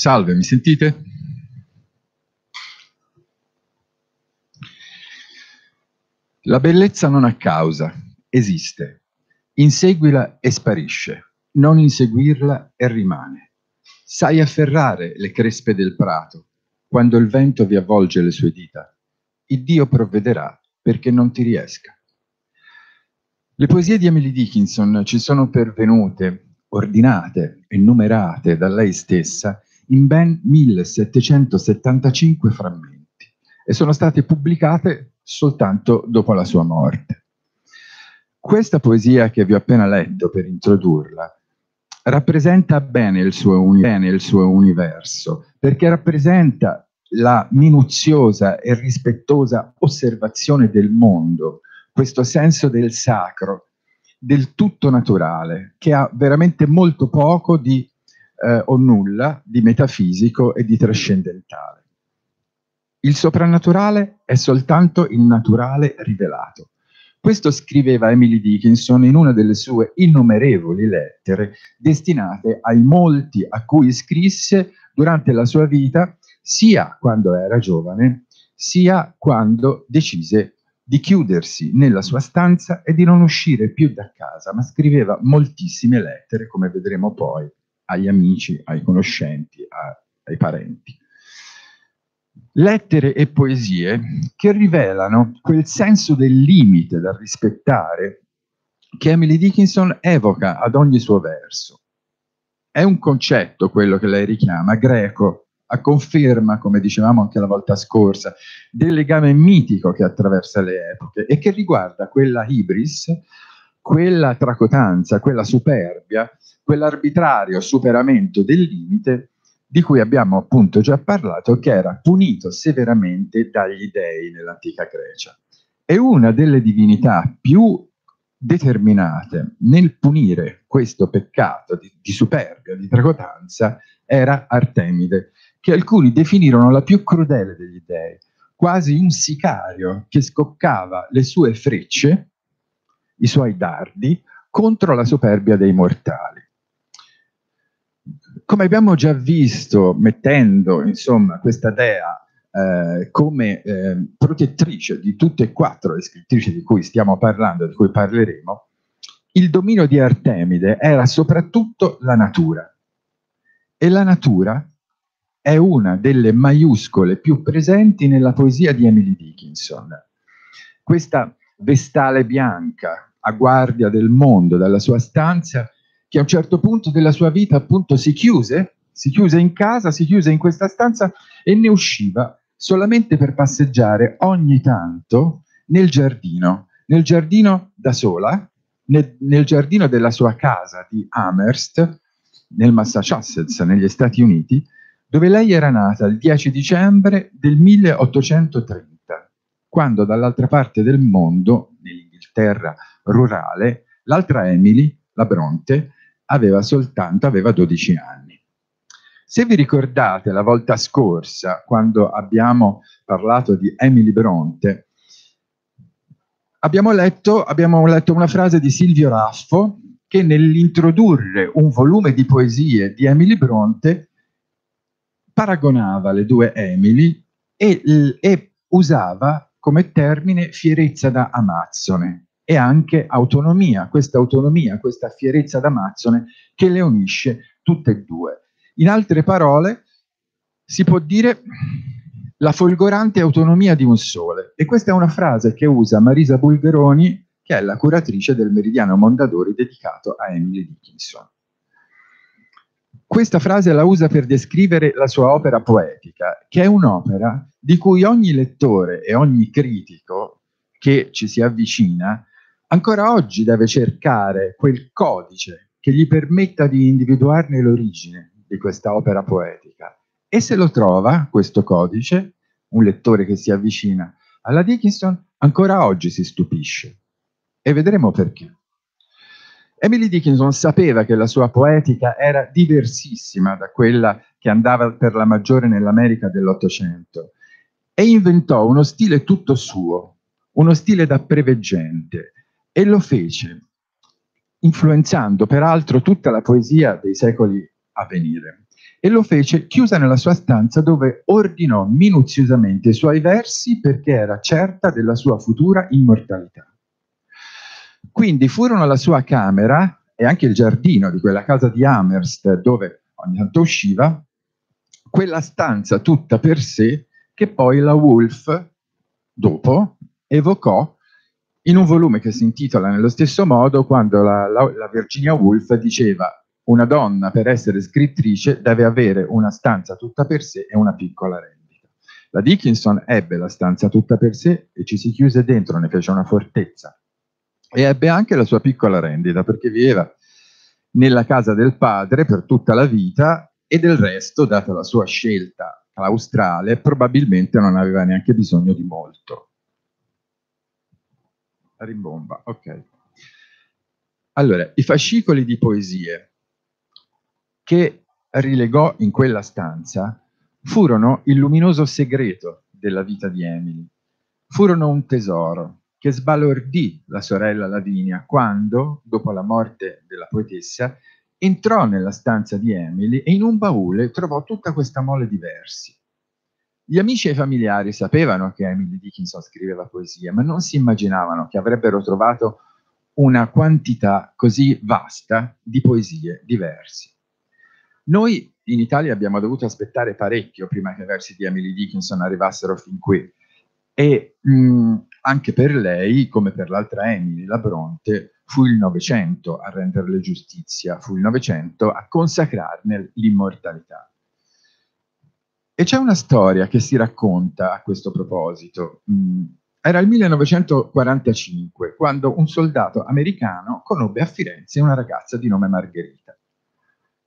Salve, mi sentite? La bellezza non ha causa, esiste. Inseguila e sparisce, non inseguirla e rimane. Sai afferrare le crespe del prato quando il vento vi avvolge le sue dita. Il Dio provvederà perché non ti riesca. Le poesie di Emily Dickinson ci sono pervenute, ordinate e numerate da lei stessa in ben 1775 frammenti e sono state pubblicate soltanto dopo la sua morte. Questa poesia che vi ho appena letto per introdurla rappresenta bene il suo, uni- bene il suo universo, perché rappresenta la minuziosa e rispettosa osservazione del mondo, questo senso del sacro, del tutto naturale, che ha veramente molto poco di eh, o nulla di metafisico e di trascendentale. Il soprannaturale è soltanto il naturale rivelato. Questo scriveva Emily Dickinson in una delle sue innumerevoli lettere destinate ai molti a cui scrisse durante la sua vita, sia quando era giovane, sia quando decise di chiudersi nella sua stanza e di non uscire più da casa, ma scriveva moltissime lettere, come vedremo poi, agli amici, ai conoscenti, a, ai parenti lettere e poesie che rivelano quel senso del limite da rispettare che Emily Dickinson evoca ad ogni suo verso. È un concetto quello che lei richiama, greco, a conferma, come dicevamo anche la volta scorsa, del legame mitico che attraversa le epoche e che riguarda quella ibris, quella tracotanza, quella superbia, quell'arbitrario superamento del limite di cui abbiamo appunto già parlato, che era punito severamente dagli dei nell'antica Grecia. E una delle divinità più determinate nel punire questo peccato di, di superbia, di tracotanza, era Artemide, che alcuni definirono la più crudele degli dei, quasi un sicario che scoccava le sue frecce, i suoi dardi, contro la superbia dei mortali come abbiamo già visto, mettendo insomma, questa dea eh, come eh, protettrice di tutte e quattro le scrittrici di cui stiamo parlando, di cui parleremo, il dominio di Artemide era soprattutto la natura. E la natura è una delle maiuscole più presenti nella poesia di Emily Dickinson. Questa vestale bianca a guardia del mondo dalla sua stanza che a un certo punto della sua vita appunto si chiuse, si chiuse in casa, si chiuse in questa stanza e ne usciva solamente per passeggiare ogni tanto nel giardino, nel giardino da sola, nel, nel giardino della sua casa di Amherst, nel Massachusetts, negli Stati Uniti, dove lei era nata il 10 dicembre del 1830, quando dall'altra parte del mondo, nell'Inghilterra rurale, l'altra Emily, la Bronte, aveva soltanto aveva 12 anni. Se vi ricordate la volta scorsa, quando abbiamo parlato di Emily Bronte, abbiamo letto, abbiamo letto una frase di Silvio Raffo che nell'introdurre un volume di poesie di Emily Bronte paragonava le due Emily e, e usava come termine fierezza da Amazzone e anche autonomia, questa autonomia, questa fierezza d'Amazzone che le unisce tutte e due. In altre parole, si può dire la folgorante autonomia di un sole. E questa è una frase che usa Marisa Bulgeroni, che è la curatrice del Meridiano Mondadori dedicato a Emily Dickinson. Questa frase la usa per descrivere la sua opera poetica, che è un'opera di cui ogni lettore e ogni critico che ci si avvicina ancora oggi deve cercare quel codice che gli permetta di individuarne l'origine di questa opera poetica. E se lo trova, questo codice, un lettore che si avvicina alla Dickinson, ancora oggi si stupisce. E vedremo perché. Emily Dickinson sapeva che la sua poetica era diversissima da quella che andava per la maggiore nell'America dell'Ottocento e inventò uno stile tutto suo, uno stile da preveggente, e lo fece, influenzando peraltro tutta la poesia dei secoli a venire. e lo fece chiusa nella sua stanza dove ordinò minuziosamente i suoi versi perché era certa della sua futura immortalità. Quindi furono alla sua camera e anche il giardino di quella casa di Amherst dove ogni tanto usciva, quella stanza tutta per sé che poi la Wolf, dopo, evocò in un volume che si intitola nello stesso modo quando la, la, la Virginia Woolf diceva una donna per essere scrittrice deve avere una stanza tutta per sé e una piccola rendita. La Dickinson ebbe la stanza tutta per sé e ci si chiuse dentro, ne fece una fortezza. E ebbe anche la sua piccola rendita perché viveva nella casa del padre per tutta la vita e del resto, data la sua scelta claustrale, probabilmente non aveva neanche bisogno di molto rimbomba, ok. Allora, i fascicoli di poesie che rilegò in quella stanza furono il luminoso segreto della vita di Emily. Furono un tesoro che sbalordì la sorella Lavinia quando, dopo la morte della poetessa, entrò nella stanza di Emily e in un baule trovò tutta questa mole di versi. Gli amici e i familiari sapevano che Emily Dickinson scriveva poesia, ma non si immaginavano che avrebbero trovato una quantità così vasta di poesie, di versi. Noi in Italia abbiamo dovuto aspettare parecchio prima che i versi di Emily Dickinson arrivassero fin qui e mh, anche per lei, come per l'altra Emily, la Bronte, fu il Novecento a renderle giustizia, fu il Novecento a consacrarne l'immortalità. E c'è una storia che si racconta a questo proposito. Mm, era il 1945, quando un soldato americano conobbe a Firenze una ragazza di nome Margherita.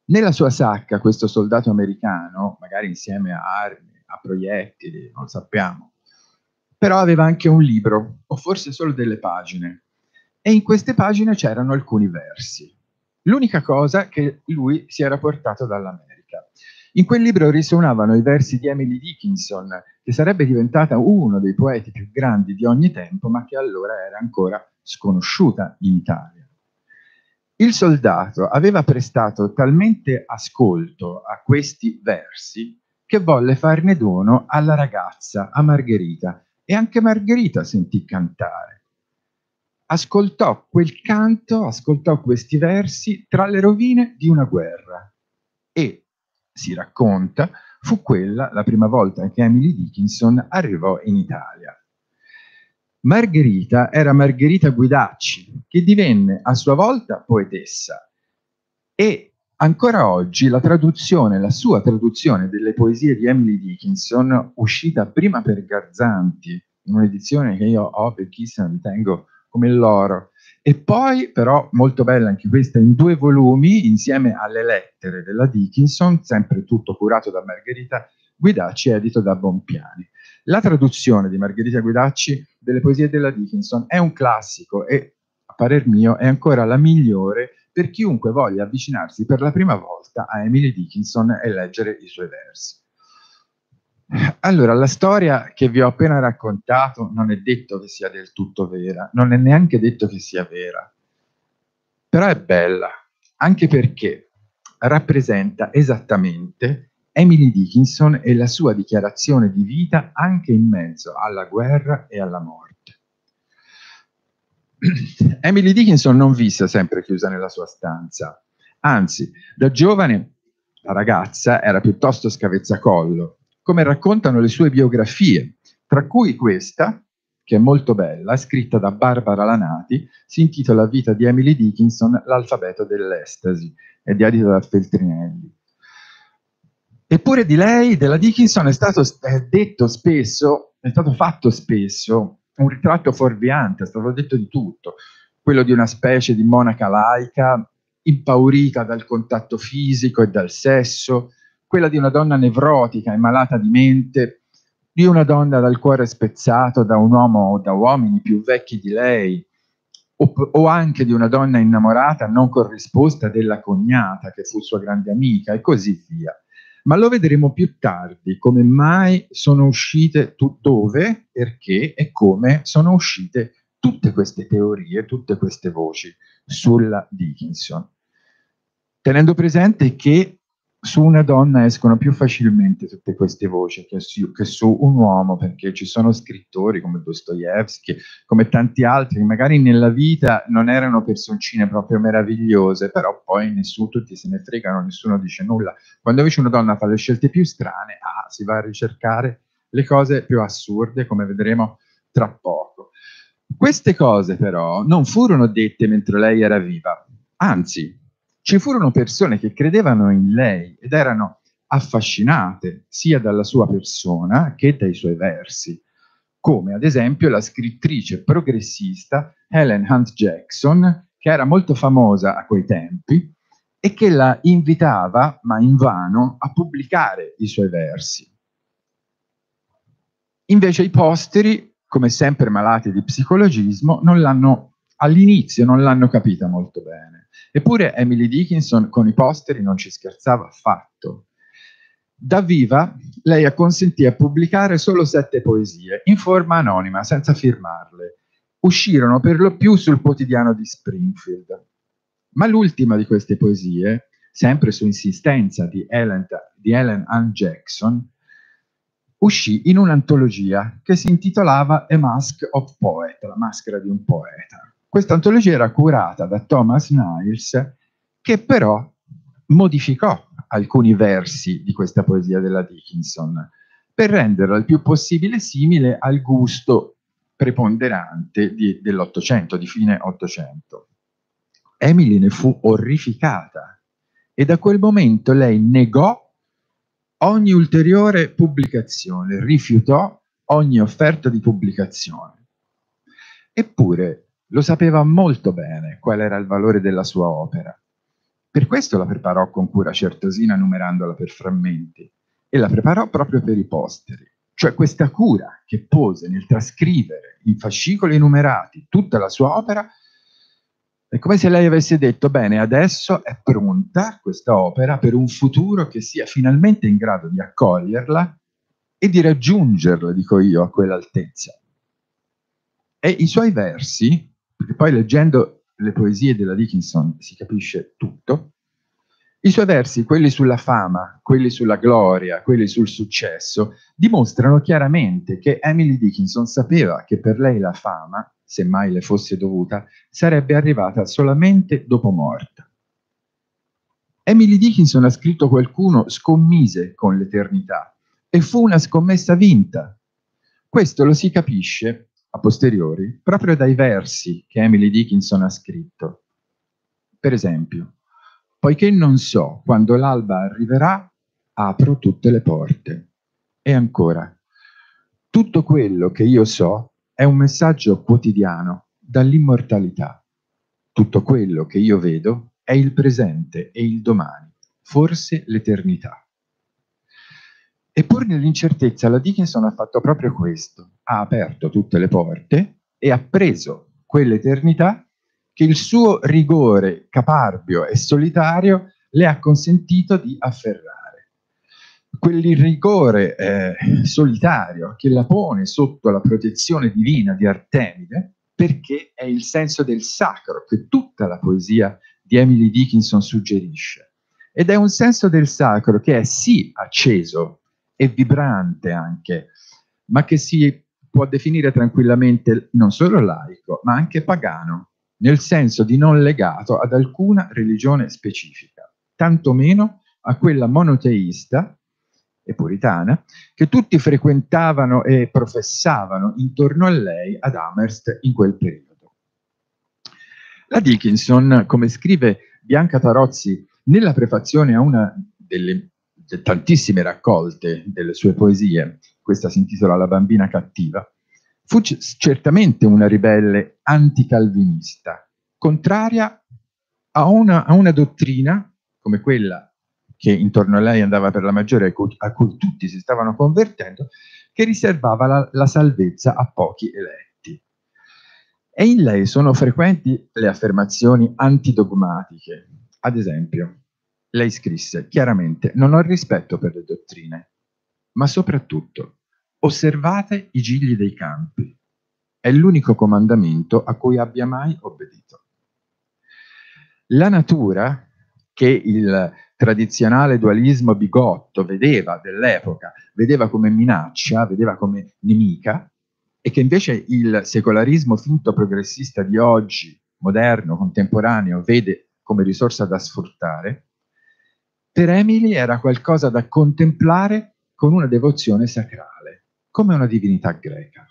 Nella sua sacca, questo soldato americano, magari insieme a armi, a proiettili, non sappiamo, però aveva anche un libro, o forse solo delle pagine, e in queste pagine c'erano alcuni versi. L'unica cosa che lui si era portato dall'America. In quel libro risuonavano i versi di Emily Dickinson, che sarebbe diventata uno dei poeti più grandi di ogni tempo, ma che allora era ancora sconosciuta in Italia. Il soldato aveva prestato talmente ascolto a questi versi che volle farne dono alla ragazza, a Margherita, e anche Margherita sentì cantare. Ascoltò quel canto, ascoltò questi versi tra le rovine di una guerra e si racconta, fu quella la prima volta che Emily Dickinson arrivò in Italia. Margherita era Margherita Guidacci, che divenne a sua volta poetessa e ancora oggi la traduzione, la sua traduzione delle poesie di Emily Dickinson, uscita prima per Garzanti, in un'edizione che io ho per chi se ne ritengo come l'oro, e poi, però, molto bella anche questa, in due volumi, insieme alle lettere della Dickinson, sempre tutto curato da Margherita Guidacci, edito da Bompiani. La traduzione di Margherita Guidacci delle poesie della Dickinson è un classico e, a parer mio, è ancora la migliore per chiunque voglia avvicinarsi per la prima volta a Emily Dickinson e leggere i suoi versi. Allora, la storia che vi ho appena raccontato non è detto che sia del tutto vera, non è neanche detto che sia vera, però è bella, anche perché rappresenta esattamente Emily Dickinson e la sua dichiarazione di vita anche in mezzo alla guerra e alla morte. Emily Dickinson non visse sempre chiusa nella sua stanza, anzi, da giovane la ragazza era piuttosto scavezzacollo come raccontano le sue biografie, tra cui questa, che è molto bella, scritta da Barbara Lanati, si intitola Vita di Emily Dickinson, l'alfabeto dell'estasi, ed è edita da Feltrinelli. Eppure di lei, della Dickinson, è stato detto spesso, è stato fatto spesso un ritratto fuorviante, è stato detto di tutto, quello di una specie di monaca laica, impaurita dal contatto fisico e dal sesso, quella di una donna nevrotica e malata di mente, di una donna dal cuore spezzato da un uomo o da uomini più vecchi di lei, o, o, anche di una donna innamorata non corrisposta della cognata che fu sua grande amica e così via. Ma lo vedremo più tardi, come mai sono uscite, tu, dove, perché e come sono uscite tutte queste teorie, tutte queste voci sulla Dickinson. Tenendo presente che su una donna escono più facilmente tutte queste voci che su, che su, un uomo, perché ci sono scrittori come Dostoevsky, come tanti altri, che magari nella vita non erano personcine proprio meravigliose, però poi nessuno, tutti se ne fregano, nessuno dice nulla. Quando invece una donna fa le scelte più strane, ah, si va a ricercare le cose più assurde, come vedremo tra poco. Queste cose però non furono dette mentre lei era viva, anzi ci furono persone che credevano in lei ed erano affascinate sia dalla sua persona che dai suoi versi, come ad esempio la scrittrice progressista Helen Hunt Jackson, che era molto famosa a quei tempi e che la invitava, ma invano, a pubblicare i suoi versi. Invece i posteri, come sempre malati di psicologismo, non l'hanno all'inizio non l'hanno capita molto bene. Eppure Emily Dickinson con i posteri non ci scherzava affatto. Da viva, lei acconsentì a pubblicare solo sette poesie, in forma anonima, senza firmarle. Uscirono per lo più sul quotidiano di Springfield. Ma l'ultima di queste poesie, sempre su insistenza di Ellen, di Ellen Ann Jackson, uscì in un'antologia che si intitolava A Mask of Poet, la maschera di un poeta. Questa antologia era curata da Thomas Niles, che però modificò alcuni versi di questa poesia della Dickinson per renderla il più possibile simile al gusto preponderante di, dell'Ottocento, di fine Ottocento. Emily ne fu orrificata e da quel momento lei negò ogni ulteriore pubblicazione, rifiutò ogni offerta di pubblicazione. Eppure lo sapeva molto bene qual era il valore della sua opera. Per questo la preparò con cura certosina numerandola per frammenti e la preparò proprio per i posteri. Cioè questa cura che pose nel trascrivere in fascicoli numerati tutta la sua opera è come se lei avesse detto, bene, adesso è pronta questa opera per un futuro che sia finalmente in grado di accoglierla e di raggiungerla, dico io, a quell'altezza. E i suoi versi, perché poi leggendo le poesie della Dickinson si capisce tutto, i suoi versi, quelli sulla fama, quelli sulla gloria, quelli sul successo, dimostrano chiaramente che Emily Dickinson sapeva che per lei la fama, se mai le fosse dovuta, sarebbe arrivata solamente dopo morta. Emily Dickinson ha scritto qualcuno scommise con l'eternità e fu una scommessa vinta. Questo lo si capisce a posteriori proprio dai versi che Emily Dickinson ha scritto. Per esempio, poiché non so quando l'alba arriverà, apro tutte le porte. E ancora, tutto quello che io so è un messaggio quotidiano dall'immortalità. Tutto quello che io vedo è il presente e il domani, forse l'eternità. E pur nell'incertezza la Dickinson ha fatto proprio questo, ha aperto tutte le porte e ha preso quell'eternità che il suo rigore caparbio e solitario le ha consentito di afferrare. Quel rigore eh, solitario che la pone sotto la protezione divina di Artemide, perché è il senso del sacro che tutta la poesia di Emily Dickinson suggerisce. Ed è un senso del sacro che è sì acceso e vibrante anche, ma che si può definire tranquillamente non solo laico, ma anche pagano, nel senso di non legato ad alcuna religione specifica, tantomeno a quella monoteista e puritana che tutti frequentavano e professavano intorno a lei ad Amherst in quel periodo. La Dickinson, come scrive Bianca Tarozzi nella prefazione a una delle tantissime raccolte delle sue poesie, questa si intitola La bambina cattiva, fu certamente una ribelle anticalvinista, contraria a una, a una, dottrina come quella che intorno a lei andava per la maggiore, a cui, a cui tutti si stavano convertendo, che riservava la, la salvezza a pochi eletti. E in lei sono frequenti le affermazioni antidogmatiche. Ad esempio, lei scrisse chiaramente, non ho rispetto per le dottrine, ma soprattutto osservate i gigli dei campi. È l'unico comandamento a cui abbia mai obbedito. La natura, che il tradizionale dualismo bigotto vedeva dell'epoca, vedeva come minaccia, vedeva come nemica, e che invece il secolarismo finto progressista di oggi, moderno, contemporaneo, vede come risorsa da sfruttare, per Emily era qualcosa da contemplare con una devozione sacrale, come una divinità greca.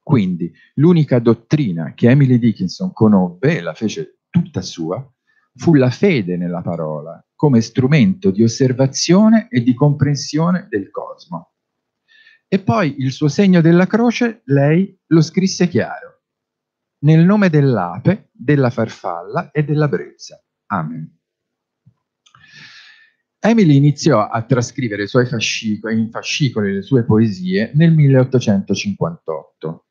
Quindi l'unica dottrina che Emily Dickinson conobbe e la fece tutta sua fu la fede nella parola come strumento di osservazione e di comprensione del cosmo. E poi il suo segno della croce lei lo scrisse chiaro, nel nome dell'ape, della farfalla e della brezza. Amen. Emily iniziò a trascrivere i suoi fascicoli, in fascicoli le sue poesie nel 1858.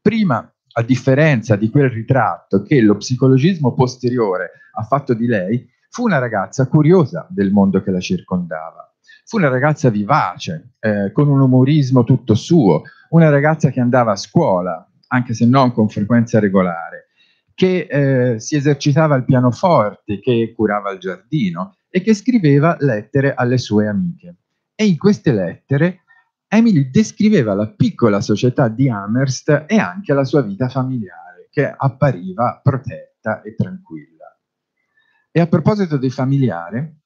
Prima a differenza di quel ritratto che lo psicologismo posteriore ha fatto di lei, fu una ragazza curiosa del mondo che la circondava. Fu una ragazza vivace, eh, con un umorismo tutto suo, una ragazza che andava a scuola, anche se non con frequenza regolare, che eh, si esercitava al pianoforte, che curava il giardino e che scriveva lettere alle sue amiche. E in queste lettere Emily descriveva la piccola società di Amherst e anche la sua vita familiare, che appariva protetta e tranquilla. E a proposito di familiare,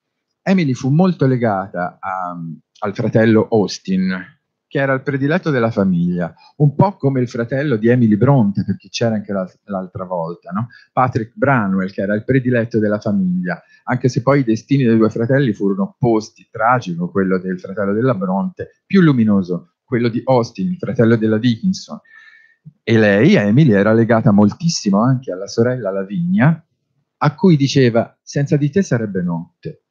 Emily fu molto legata a, al fratello Austin, che era il prediletto della famiglia, un po' come il fratello di Emily Bronte, per chi c'era anche l'altra volta, no? Patrick Branwell, che era il prediletto della famiglia, anche se poi i destini dei due fratelli furono opposti, tragico quello del fratello della Bronte, più luminoso quello di Austin, il fratello della Dickinson. E lei, Emily, era legata moltissimo anche alla sorella Lavinia, a cui diceva, senza di te sarebbe notte.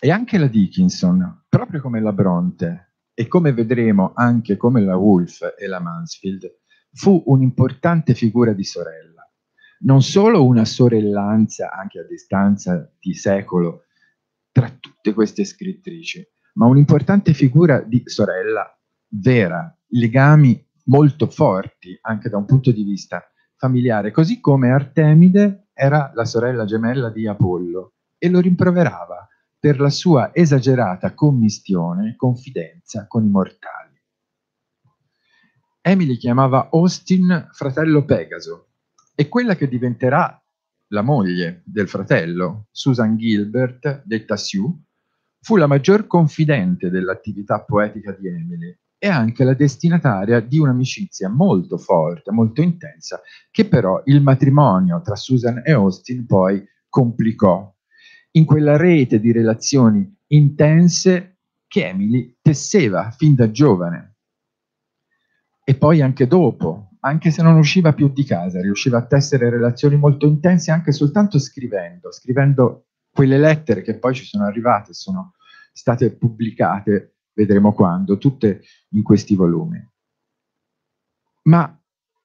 E anche la Dickinson, proprio come la Bronte, e come vedremo anche come la Woolf e la Mansfield, fu un'importante figura di sorella. Non solo una sorellanza, anche a distanza di secolo, tra tutte queste scrittrici, ma un'importante figura di sorella vera, legami molto forti anche da un punto di vista familiare, così come Artemide era la sorella gemella di Apollo e lo rimproverava per la sua esagerata commistione e confidenza con i mortali. Emily chiamava Austin fratello Pegaso e quella che diventerà la moglie del fratello, Susan Gilbert, detta Sue, fu la maggior confidente dell'attività poetica di Emily e anche la destinataria di un'amicizia molto forte, molto intensa, che però il matrimonio tra Susan e Austin poi complicò in quella rete di relazioni intense che Emily tesseva fin da giovane. E poi anche dopo, anche se non usciva più di casa, riusciva a tessere relazioni molto intense anche soltanto scrivendo, scrivendo quelle lettere che poi ci sono arrivate, sono state pubblicate, vedremo quando, tutte in questi volumi. Ma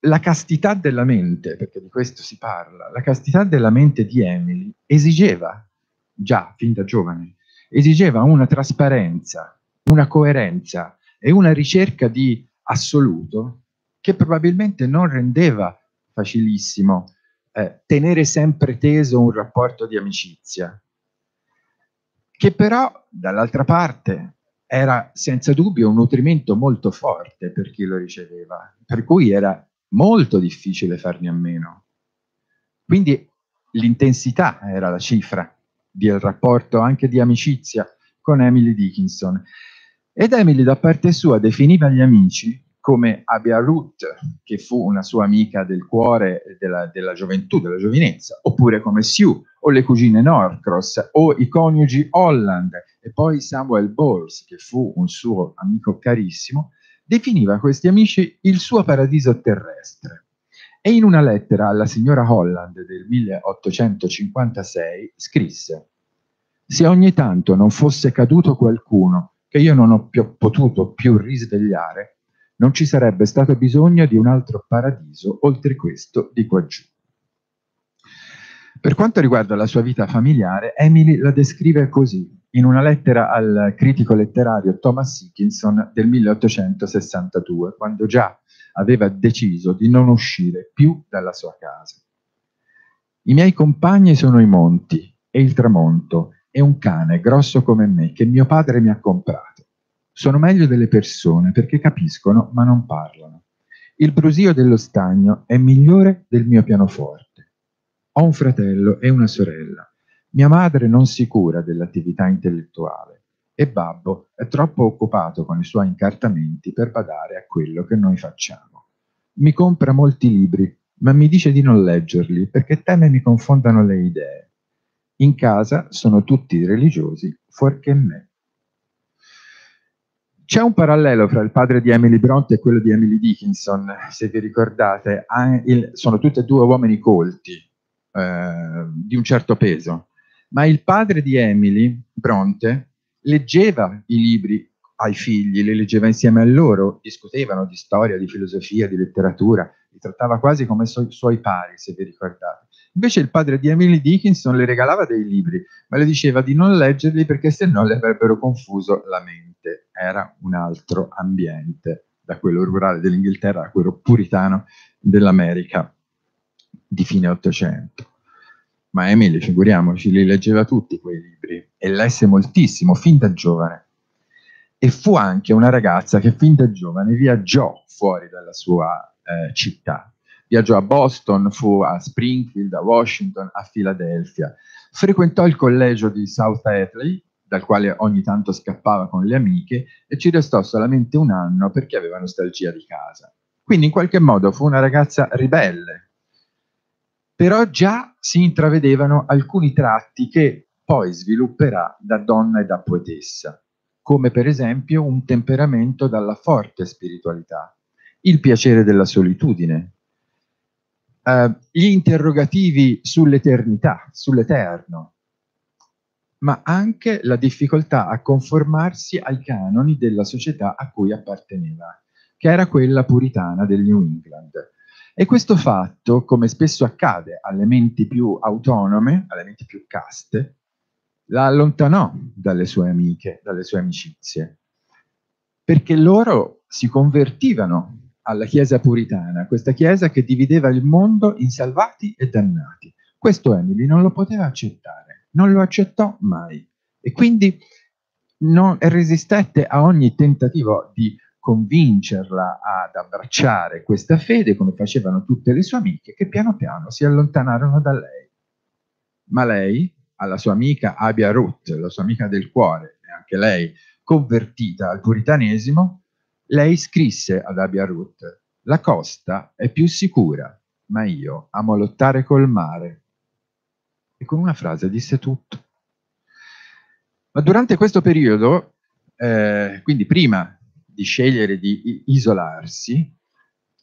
la castità della mente, perché di questo si parla, la castità della mente di Emily esigeva già fin da giovane, esigeva una trasparenza, una coerenza e una ricerca di assoluto che probabilmente non rendeva facilissimo eh, tenere sempre teso un rapporto di amicizia, che però dall'altra parte era senza dubbio un nutrimento molto forte per chi lo riceveva, per cui era molto difficile farne a meno. Quindi l'intensità era la cifra del rapporto anche di amicizia con Emily Dickinson. Ed Emily da parte sua definiva gli amici come Abia Ruth, che fu una sua amica del cuore della, della gioventù, della giovinezza, oppure come Sue, o le cugine Norcross, o i coniugi Holland, e poi Samuel Bowles, che fu un suo amico carissimo, definiva questi amici il suo paradiso terrestre. E in una lettera alla signora Holland del 1856 scrisse Se ogni tanto non fosse caduto qualcuno che io non ho più potuto più risvegliare, non ci sarebbe stato bisogno di un altro paradiso oltre questo di qua giù. Per quanto riguarda la sua vita familiare, Emily la descrive così, in una lettera al critico letterario Thomas Dickinson del 1862, quando già aveva deciso di non uscire più dalla sua casa. I miei compagni sono i monti e il tramonto e un cane grosso come me che mio padre mi ha comprato. Sono meglio delle persone perché capiscono ma non parlano. Il brusio dello stagno è migliore del mio pianoforte. Ho un fratello e una sorella. Mia madre non si cura dell'attività intellettuale e Babbo è troppo occupato con i suoi incartamenti per badare a quello che noi facciamo. Mi compra molti libri, ma mi dice di non leggerli perché teme mi confondano le idee. In casa sono tutti religiosi, fuorché me. C'è un parallelo fra il padre di Emily Bronte e quello di Emily Dickinson, se vi ricordate, il, sono tutti e due uomini colti, eh, di un certo peso, ma il padre di Emily Bronte leggeva i libri ai figli, li leggeva insieme a loro, discutevano di storia, di filosofia, di letteratura, li trattava quasi come su suoi pari, se vi ricordate. Invece il padre di Emily Dickinson le regalava dei libri, ma le diceva di non leggerli perché se no le avrebbero confuso la mente. Era un altro ambiente, da quello rurale dell'Inghilterra a quello puritano dell'America di fine Ottocento. Ma Emily, figuriamoci, li leggeva tutti quei libri e lesse moltissimo, fin da giovane. E fu anche una ragazza che fin da giovane viaggiò fuori dalla sua eh, città, Viaggiò a Boston, fu a Springfield, a Washington, a Filadelfia. Frequentò il collegio di South Atley, dal quale ogni tanto scappava con le amiche, e ci restò solamente un anno perché aveva nostalgia di casa. Quindi in qualche modo fu una ragazza ribelle. Però già si intravedevano alcuni tratti che poi svilupperà da donna e da poetessa, come per esempio un temperamento dalla forte spiritualità, il piacere della solitudine, eh, gli interrogativi sull'eternità, sull'eterno, ma anche la difficoltà a conformarsi ai canoni della società a cui apparteneva, che era quella puritana del New England. E questo fatto, come spesso accade alle menti più autonome, alle menti più caste, la allontanò dalle sue amiche, dalle sue amicizie, perché loro si convertivano alla Chiesa puritana, questa Chiesa che divideva il mondo in salvati e dannati. Questo Emily non lo poteva accettare, non lo accettò mai e quindi non resistette a ogni tentativo di convincerla ad abbracciare questa fede come facevano tutte le sue amiche che piano piano si allontanarono da lei. Ma lei, alla sua amica Abia Ruth, la sua amica del cuore, e anche lei convertita al puritanesimo, lei scrisse ad Abia Ruth, la costa è più sicura, ma io amo lottare col mare. E con una frase disse tutto. Ma durante questo periodo, eh, quindi prima di scegliere di isolarsi,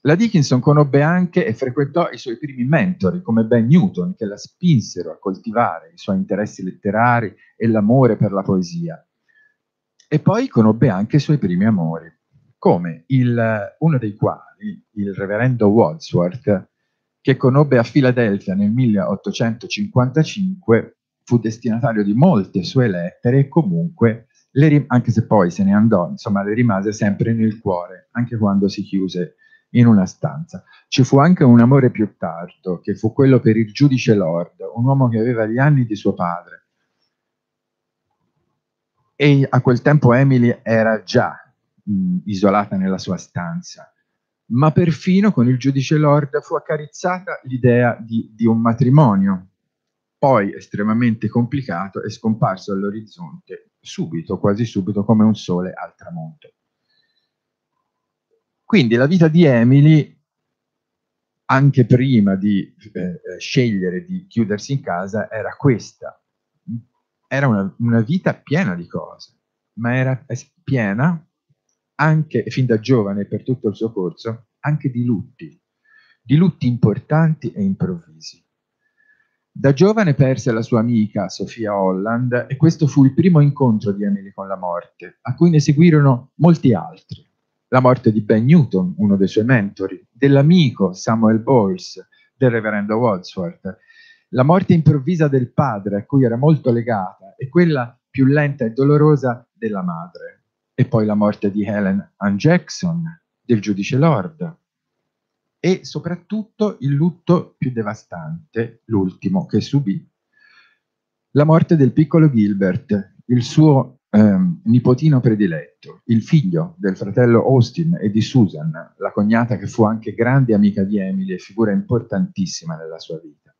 la Dickinson conobbe anche e frequentò i suoi primi mentori, come Ben Newton, che la spinsero a coltivare i suoi interessi letterari e l'amore per la poesia. E poi conobbe anche i suoi primi amori come il, uno dei quali, il reverendo Wadsworth, che conobbe a Filadelfia nel 1855, fu destinatario di molte sue lettere e comunque, le, anche se poi se ne andò, insomma, le rimase sempre nel cuore, anche quando si chiuse in una stanza. Ci fu anche un amore più tardo, che fu quello per il giudice Lord, un uomo che aveva gli anni di suo padre. E a quel tempo Emily era già mh, isolata nella sua stanza, ma perfino con il giudice Lord fu accarezzata l'idea di, di un matrimonio, poi estremamente complicato e scomparso all'orizzonte subito, quasi subito, come un sole al tramonto. Quindi la vita di Emily, anche prima di eh, eh scegliere di chiudersi in casa, era questa. Era una, una vita piena di cose, ma era piena anche fin da giovane per tutto il suo corso, anche di lutti, di lutti importanti e improvvisi. Da giovane perse la sua amica Sofia Holland e questo fu il primo incontro di Emily con la morte, a cui ne seguirono molti altri. La morte di Ben Newton, uno dei suoi mentori, dell'amico Samuel Bowles, del reverendo Wadsworth, la morte improvvisa del padre a cui era molto legata e quella più lenta e dolorosa della madre. E poi la morte di Helen Ann Jackson, del giudice Lord, e soprattutto il lutto più devastante, l'ultimo che subì, La morte del piccolo Gilbert, il suo ehm, nipotino prediletto, il figlio del fratello Austin e di Susan, la cognata che fu anche grande amica di Emily e figura importantissima nella sua vita.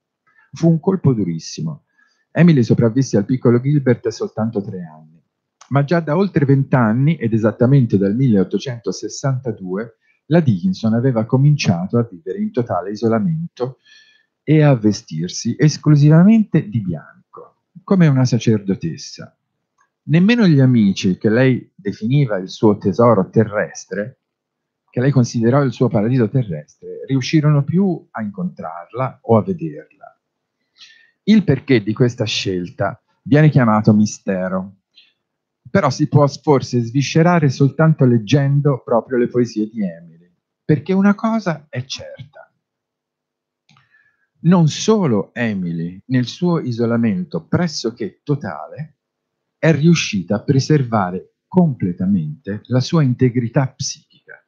Fu un colpo durissimo. Emily sopravvisse al piccolo Gilbert soltanto tre anni, ma già da oltre vent'anni, ed esattamente dal 1862, la Dickinson aveva cominciato a vivere in totale isolamento e a vestirsi esclusivamente di bianco, come una sacerdotessa. Nemmeno gli amici che lei definiva il suo tesoro terrestre, che lei considerò il suo paradiso terrestre, riuscirono più a incontrarla o a vederla. Il perché di questa scelta viene chiamato mistero, però si può forse sviscerare soltanto leggendo proprio le poesie di Emily, perché una cosa è certa. Non solo Emily, nel suo isolamento pressoché totale, è riuscita a preservare completamente la sua integrità psichica.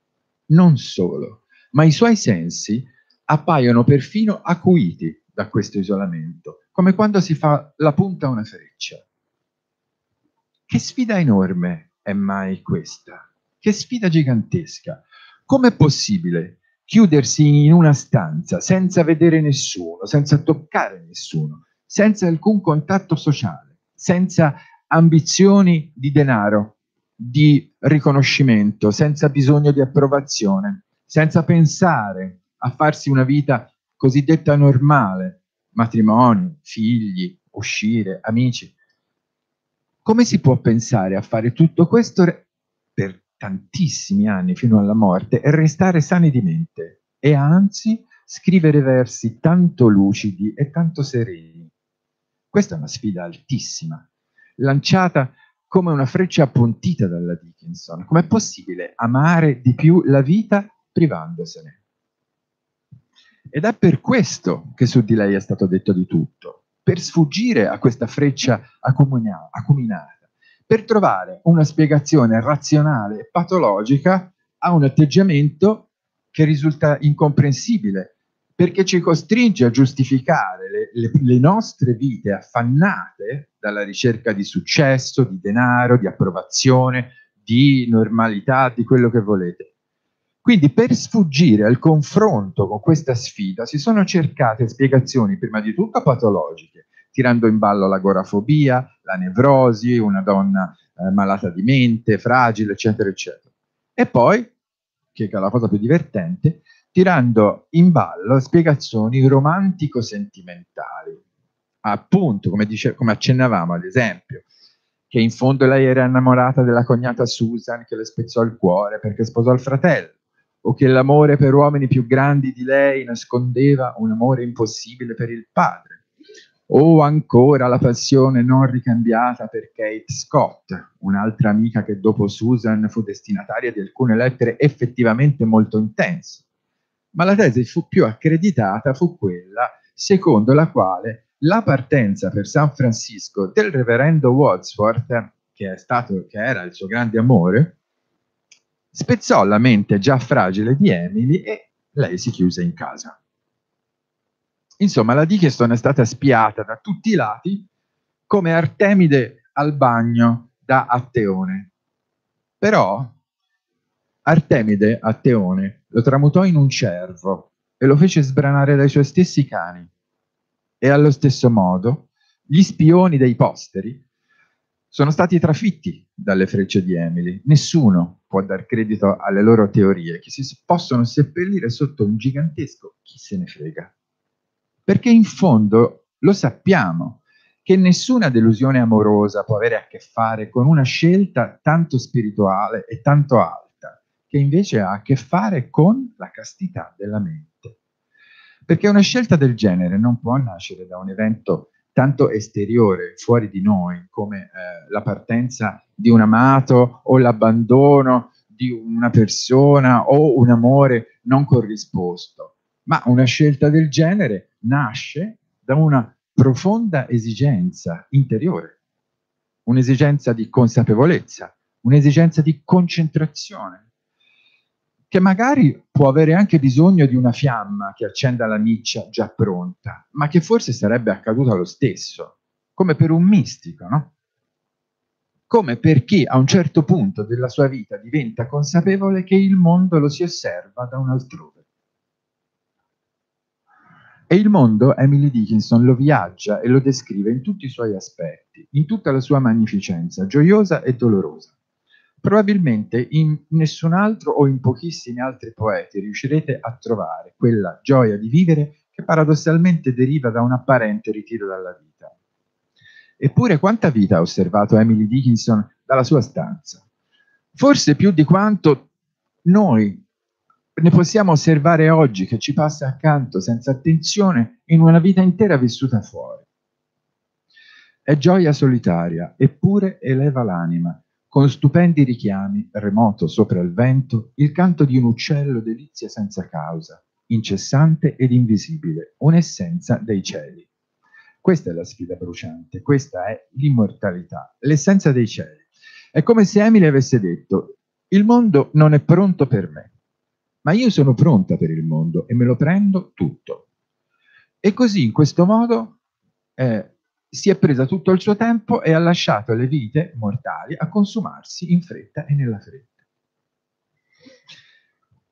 Non solo, ma i suoi sensi appaiono perfino acuiti da questo isolamento, come quando si fa la punta a una freccia. Che sfida enorme è mai questa? Che sfida gigantesca! Com'è possibile chiudersi in una stanza senza vedere nessuno, senza toccare nessuno, senza alcun contatto sociale, senza ambizioni di denaro, di riconoscimento, senza bisogno di approvazione, senza pensare a farsi una vita cosiddetta normale, matrimonio, figli, uscire, amici. Come si può pensare a fare tutto questo per tantissimi anni fino alla morte restare sani di mente e anzi scrivere versi tanto lucidi e tanto sereni? Questa è una sfida altissima lanciata come una freccia appuntita dalla Dickinson. Com'è possibile amare di più la vita privandosene? Ed è per questo che su di lei è stato detto di tutto, per sfuggire a questa freccia acuminata, per trovare una spiegazione razionale e patologica a un atteggiamento che risulta incomprensibile, perché ci costringe a giustificare le, le, le, nostre vite affannate dalla ricerca di successo, di denaro, di approvazione, di normalità, di quello che volete. Quindi per sfuggire al confronto con questa sfida si sono cercate spiegazioni prima di tutto patologiche, tirando in ballo l'agorafobia, la nevrosi, una donna eh, malata di mente, fragile, eccetera, eccetera. E poi, che è la cosa più divertente, tirando in ballo spiegazioni romantico-sentimentali. Appunto, come, dice, come accennavamo ad esempio, che in fondo lei era innamorata della cognata Susan che le spezzò il cuore perché sposò il fratello, o che l'amore per uomini più grandi di lei nascondeva un amore impossibile per il padre, o ancora la passione non ricambiata per Kate Scott, un'altra amica che dopo Susan fu destinataria di alcune lettere effettivamente molto intense ma la tesi fu più accreditata fu quella secondo la quale la partenza per San Francisco del reverendo Wadsworth, che, stato, che era il suo grande amore, spezzò la mente già fragile di Emily e lei si chiuse in casa. Insomma, la Dickinson è stata spiata da tutti i lati come Artemide al bagno da Atteone. Però Artemide a Teone lo tramutò in un cervo e lo fece sbranare dai suoi stessi cani. E allo stesso modo gli spioni dei posteri sono stati trafitti dalle frecce di Emily. Nessuno può dar credito alle loro teorie, che si possono seppellire sotto un gigantesco chi se ne frega. Perché in fondo lo sappiamo che nessuna delusione amorosa può avere a che fare con una scelta tanto spirituale e tanto alta che invece ha a che fare con la castità della mente. Perché una scelta del genere non può nascere da un evento tanto esteriore, fuori di noi, come eh, la partenza di un amato o l'abbandono di una persona o un amore non corrisposto, ma una scelta del genere nasce da una profonda esigenza interiore, un'esigenza di consapevolezza, un'esigenza di concentrazione, che magari può avere anche bisogno di una fiamma che accenda la miccia già pronta, ma che forse sarebbe accaduta lo stesso, come per un mistico, no? Come per chi a un certo punto della sua vita diventa consapevole che il mondo lo si osserva da un altrove. E il mondo, Emily Dickinson, lo viaggia e lo descrive in tutti i suoi aspetti, in tutta la sua magnificenza, gioiosa e dolorosa. Probabilmente in nessun altro o in pochissimi altri poeti riuscirete a trovare quella gioia di vivere che paradossalmente deriva da un apparente ritiro dalla vita. Eppure quanta vita ha osservato Emily Dickinson dalla sua stanza? Forse più di quanto noi ne possiamo osservare oggi che ci passa accanto senza attenzione in una vita intera vissuta fuori. È gioia solitaria, eppure eleva l'anima, con stupendi richiami, remoto sopra il vento, il canto di un uccello delizia senza causa, incessante ed invisibile, un'essenza dei cieli. Questa è la sfida bruciante, questa è l'immortalità, l'essenza dei cieli. È come se Emily avesse detto, il mondo non è pronto per me, ma io sono pronta per il mondo e me lo prendo tutto. E così, in questo modo, eh, si è presa tutto il suo tempo e ha lasciato le vite mortali a consumarsi in fretta e nella fretta.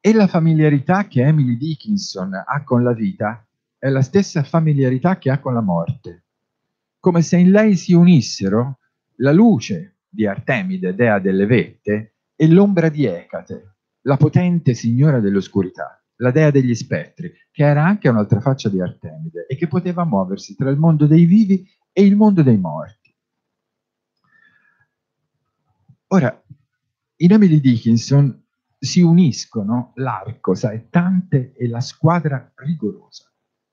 E la familiarità che Emily Dickinson ha con la vita è la stessa familiarità che ha con la morte, come se in lei si unissero la luce di Artemide, dea delle vette, e l'ombra di Ecate, la potente signora dell'oscurità, la dea degli spettri, che era anche un'altra faccia di Artemide e che poteva muoversi tra il mondo dei vivi e il mondo dei morti. Ora, in Emily Dickinson si uniscono l'arco saettante e la squadra rigorosa,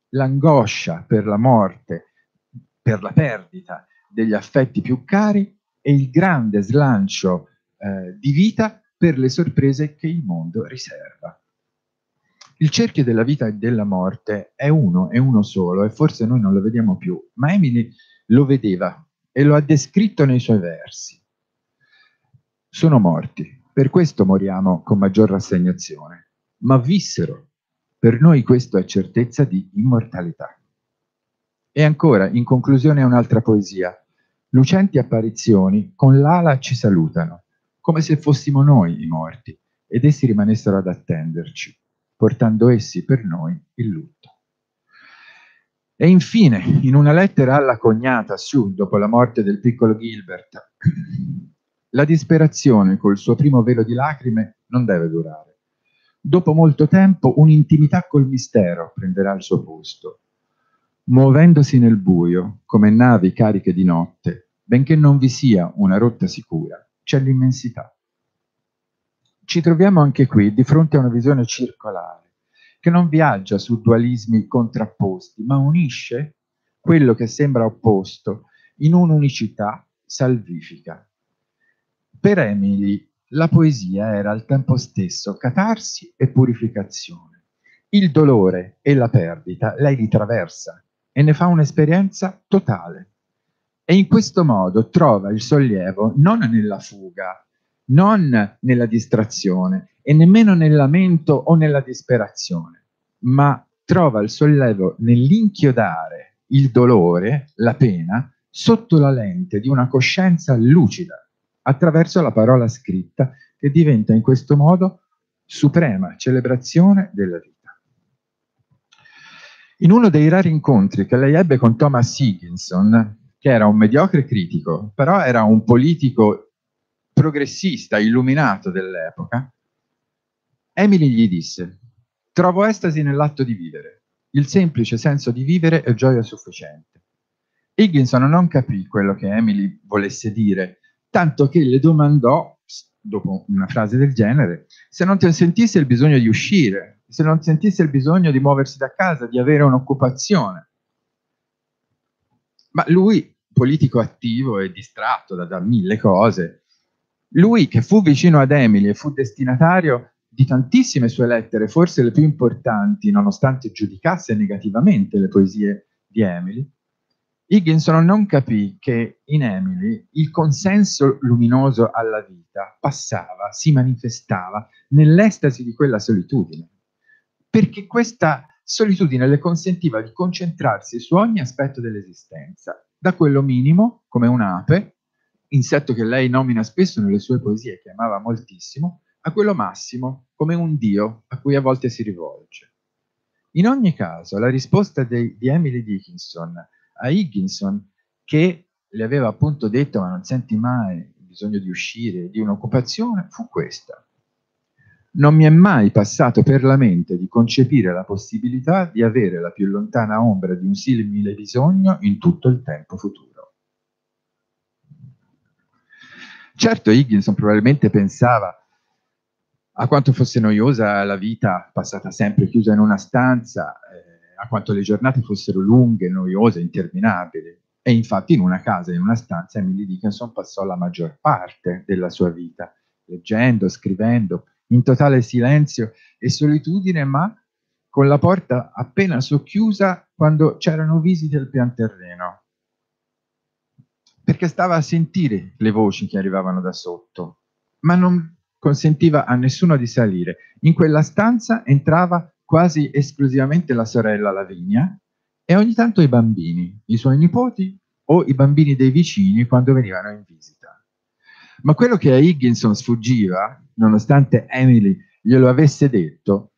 l'angoscia per la morte, per la perdita degli affetti più cari e il grande slancio eh, di vita per le sorprese che il mondo riserva. Il cerchio della vita e della morte è uno, è uno solo e forse noi non lo vediamo più, ma Emily lo vedeva e lo ha descritto nei suoi versi. Sono morti, per questo moriamo con maggior rassegnazione, ma vissero. Per noi questo è certezza di immortalità. E ancora, in conclusione, un'altra poesia. Lucenti apparizioni con l'ala ci salutano come se fossimo noi i morti, ed essi rimanessero ad attenderci, portando essi per noi il lutto. E infine, in una lettera alla cognata Sue, dopo la morte del piccolo Gilbert, la disperazione col suo primo velo di lacrime non deve durare. Dopo molto tempo un'intimità col mistero prenderà il suo posto. Muovendosi nel buio, come navi cariche di notte, benché non vi sia una rotta sicura, c'è l'immensità. Ci troviamo anche qui di fronte a una visione circolare, che non viaggia su dualismi contrapposti, ma unisce quello che sembra opposto in un'unicità salvifica. Per Emily la poesia era al tempo stesso catarsi e purificazione. Il dolore e la perdita lei li traversa e ne fa un'esperienza totale. E in questo modo trova il sollievo non nella fuga, non nella distrazione e nemmeno nel lamento o nella disperazione, ma trova il sollievo nell'inchiodare il dolore, la pena, sotto la lente di una coscienza lucida, attraverso la parola scritta, che diventa in questo modo suprema celebrazione della vita. In uno dei rari incontri che lei ebbe con Thomas Higginson, che era un mediocre critico, però era un politico progressista, illuminato dell'epoca, Emily gli disse, trovo estasi nell'atto di vivere, il semplice senso di vivere è gioia sufficiente. Higginson non capì quello che Emily volesse dire, tanto che le domandò, dopo una frase del genere, se non sentisse il bisogno di uscire, se non sentisse il bisogno di muoversi da casa, di avere un'occupazione. Ma lui politico attivo e distratto da, da mille cose. Lui che fu vicino ad Emily e fu destinatario di tantissime sue lettere, forse le più importanti, nonostante giudicasse negativamente le poesie di Emily, Higginson non capì che in Emily il consenso luminoso alla vita passava, si manifestava nell'estasi di quella solitudine, perché questa solitudine le consentiva di concentrarsi su ogni aspetto dell'esistenza da quello minimo, come un'ape, insetto che lei nomina spesso nelle sue poesie, che amava moltissimo, a quello massimo, come un dio a cui a volte si rivolge. In ogni caso, la risposta di, di Emily Dickinson a Higginson, che le aveva appunto detto ma non senti mai il bisogno di uscire, di un'occupazione, fu questa. Non mi è mai passato per la mente di concepire la possibilità di avere la più lontana ombra di un simile bisogno in tutto il tempo futuro. Certo, Higginson probabilmente pensava a quanto fosse noiosa la vita passata sempre chiusa in una stanza, eh, a quanto le giornate fossero lunghe, noiose, interminabili. E infatti in una casa, in una stanza, Emily Dickinson passò la maggior parte della sua vita, leggendo, scrivendo, in totale silenzio e solitudine, ma con la porta appena socchiusa quando c'erano visite al pian terreno. Perché stava a sentire le voci che arrivavano da sotto, ma non consentiva a nessuno di salire. In quella stanza entrava quasi esclusivamente la sorella Lavinia e ogni tanto i bambini, i suoi nipoti o i bambini dei vicini quando venivano in visita. Ma quello che a Higginson sfuggiva, nonostante Emily glielo avesse detto,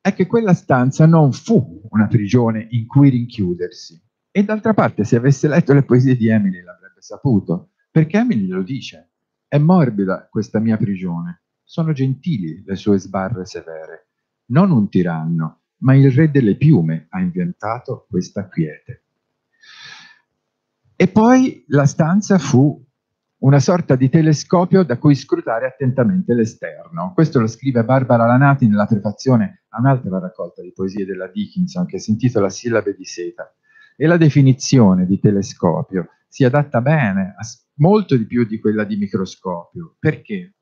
è che quella stanza non fu una prigione in cui rinchiudersi. E d'altra parte, se avesse letto le poesie di Emily l'avrebbe saputo, perché Emily lo dice. È morbida questa mia prigione, sono gentili le sue sbarre severe. Non un tiranno, ma il re delle piume ha inventato questa quiete. E poi la stanza fu una sorta di telescopio da cui scrutare attentamente l'esterno. Questo lo scrive Barbara Lanati nella prefazione a un'altra raccolta di poesie della Dickinson che si intitola Sillabe di seta. E la definizione di telescopio si adatta bene a molto di più di quella di microscopio. Perché?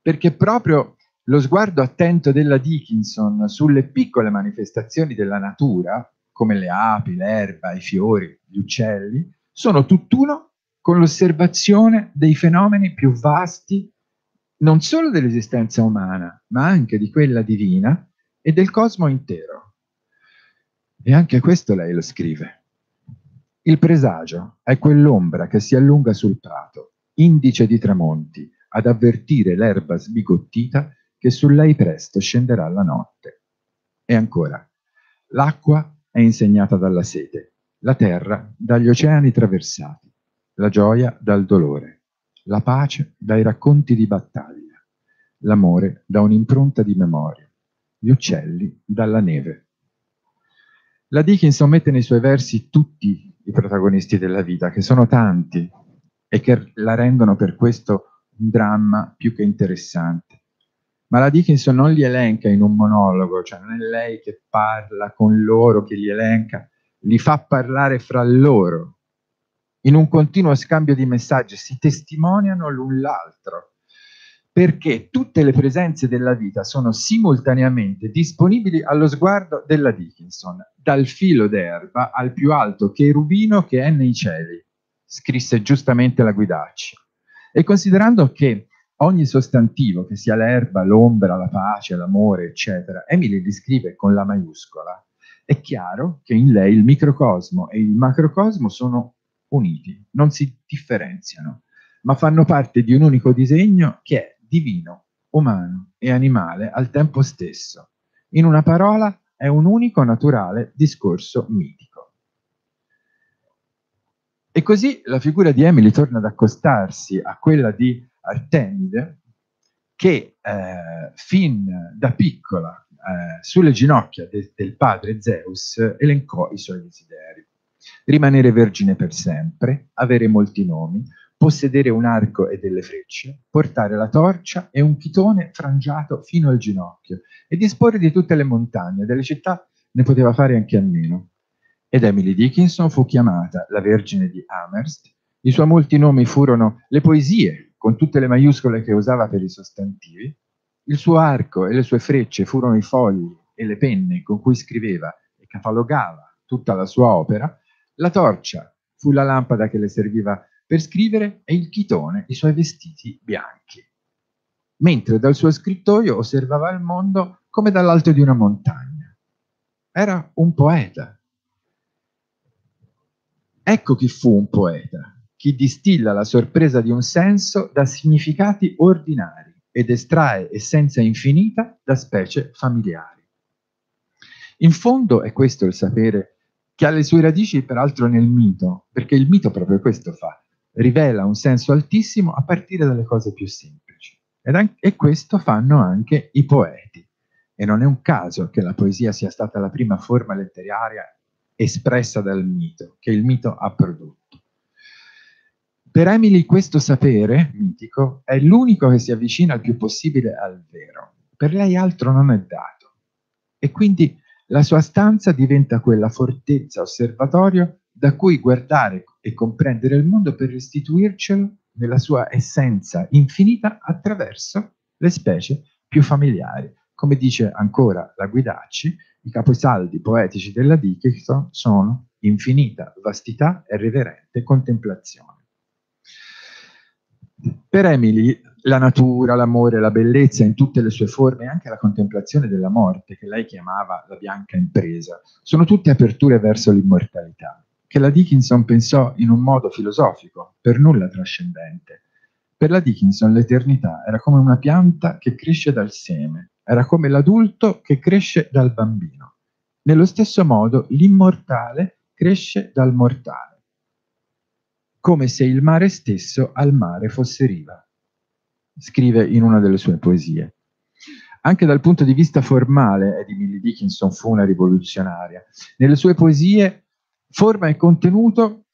Perché proprio lo sguardo attento della Dickinson sulle piccole manifestazioni della natura, come le api, l'erba, i fiori, gli uccelli, sono tutt'uno con l'osservazione dei fenomeni più vasti, non solo dell'esistenza umana, ma anche di quella divina e del cosmo intero. E anche questo lei lo scrive. Il presagio è quell'ombra che si allunga sul prato, indice di tramonti, ad avvertire l'erba sbigottita che su lei presto scenderà la notte. E ancora, l'acqua è insegnata dalla sete, la terra dagli oceani traversati, la gioia dal dolore, la pace dai racconti di battaglia, l'amore da un'impronta di memoria, gli uccelli dalla neve. La Dickinson mette nei suoi versi tutti i protagonisti della vita, che sono tanti e che la rendono per questo un dramma più che interessante. Ma la Dickinson non li elenca in un monologo, cioè non è lei che parla con loro, che li elenca, li fa parlare fra loro, in un continuo scambio di messaggi, si testimoniano l'un l'altro perché tutte le presenze della vita sono simultaneamente disponibili allo sguardo della Dickinson, dal filo d'erba al più alto cherubino che è nei cieli, scrisse giustamente la Guidacci. E considerando che ogni sostantivo, che sia l'erba, l'ombra, la pace, l'amore, eccetera, Emily li scrive con la maiuscola, è chiaro che in lei il microcosmo e il macrocosmo sono uniti, non si differenziano, ma fanno parte di un unico disegno che è divino, umano e animale al tempo stesso. In una parola, è un unico naturale discorso mitico. E così la figura di Emily torna ad accostarsi a quella di Artemide, che eh, fin da piccola eh, sulle ginocchia de del padre Zeus elencò i suoi desideri. Rimanere vergine per sempre, avere molti nomi, possedere un arco e delle frecce, portare la torcia e un chitone frangiato fino al ginocchio e disporre di tutte le montagne, delle città ne poteva fare anche a meno. Ed Emily Dickinson fu chiamata la Vergine di Amherst, i suoi molti nomi furono le poesie, con tutte le maiuscole che usava per i sostantivi, il suo arco e le sue frecce furono i fogli e le penne con cui scriveva e catalogava tutta la sua opera, la torcia fu la lampada che le serviva per scrivere e il chitone i suoi vestiti bianchi, mentre dal suo scrittoio osservava il mondo come dall'alto di una montagna. Era un poeta. Ecco chi fu un poeta, chi distilla la sorpresa di un senso da significati ordinari ed estrae essenza infinita da specie familiari. In fondo è questo il sapere che ha le sue radici peraltro nel mito, perché il mito proprio questo fa, rivela un senso altissimo a partire dalle cose più semplici. Ed e questo fanno anche i poeti. E non è un caso che la poesia sia stata la prima forma letteraria espressa dal mito, che il mito ha prodotto. Per Emily questo sapere mitico è l'unico che si avvicina il più possibile al vero. Per lei altro non è dato. E quindi la sua stanza diventa quella fortezza osservatorio da cui guardare e comprendere il mondo per restituircelo nella sua essenza infinita attraverso le specie più familiari. Come dice ancora la Guidacci, i caposaldi poetici della Dickinson sono infinita vastità e riverente contemplazione. Per Emily la natura, l'amore, la bellezza in tutte le sue forme anche la contemplazione della morte, che lei chiamava la bianca impresa, sono tutte aperture verso l'immortalità, che la Dickinson pensò in un modo filosofico, per nulla trascendente. Per la Dickinson l'eternità era come una pianta che cresce dal seme, era come l'adulto che cresce dal bambino. Nello stesso modo l'immortale cresce dal mortale come se il mare stesso al mare fosse riva. Scrive in una delle sue poesie. Anche dal punto di vista formale Emily Dickinson fu una rivoluzionaria. Nelle sue poesie forma e contenuto